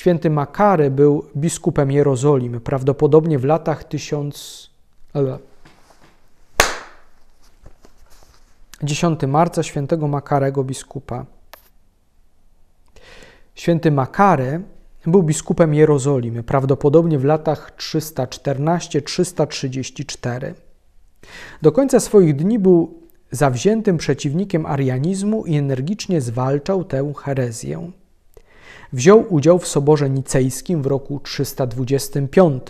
Święty Makary był biskupem Jerozolimy, prawdopodobnie w latach 1000. 10 marca świętego Makarego biskupa. Święty Makary był biskupem Jerozolimy, prawdopodobnie w latach 314-334. Do końca swoich dni był zawziętym przeciwnikiem arianizmu i energicznie zwalczał tę herezję. Wziął udział w Soborze Nicejskim w roku 325.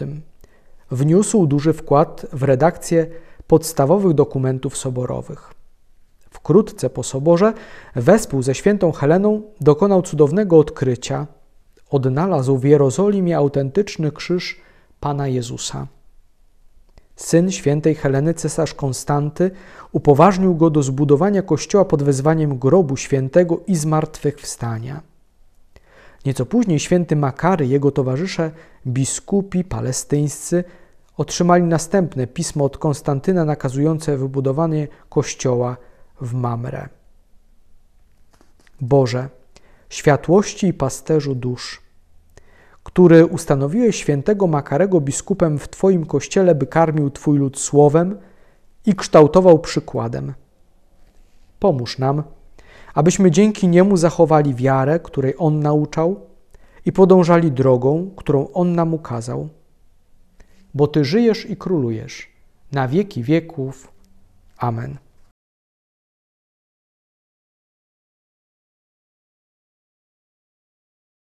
Wniósł duży wkład w redakcję podstawowych dokumentów soborowych. Wkrótce po soborze wespół ze świętą Heleną dokonał cudownego odkrycia. Odnalazł w Jerozolimie autentyczny krzyż Pana Jezusa. Syn świętej Heleny, cesarz Konstanty, upoważnił go do zbudowania kościoła pod wezwaniem grobu świętego i zmartwychwstania. Nieco później święty Makary i jego towarzysze, biskupi palestyńscy, otrzymali następne pismo od Konstantyna nakazujące wybudowanie kościoła w Mamre. Boże, światłości i pasterzu dusz, który ustanowiłeś świętego Makarego biskupem w Twoim kościele, by karmił Twój lud słowem i kształtował przykładem. Pomóż nam, abyśmy dzięki niemu zachowali wiarę, której on nauczał i podążali drogą, którą on nam ukazał. Bo Ty żyjesz i królujesz na wieki wieków. Amen.